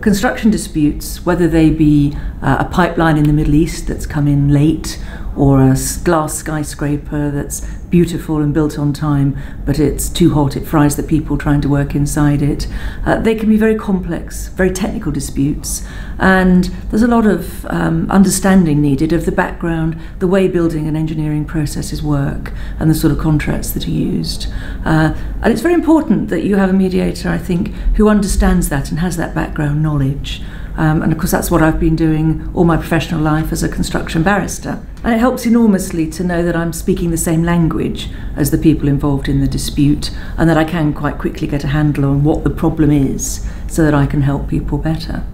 construction disputes, whether they be uh, a pipeline in the Middle East that's come in late, or a glass skyscraper that's beautiful and built on time, but it's too hot, it fries the people trying to work inside it. Uh, they can be very complex, very technical disputes, and there's a lot of um, understanding needed of the background, the way building and engineering processes work, and the sort of contracts that are used. Uh, and it's very important that you have a mediator, I think, who understands that and has that background knowledge. knowledge. Um, and of course, that's what I've been doing all my professional life as a construction barrister. And it helps enormously to know that I'm speaking the same language as the people involved in the dispute and that I can quite quickly get a handle on what the problem is so that I can help people better.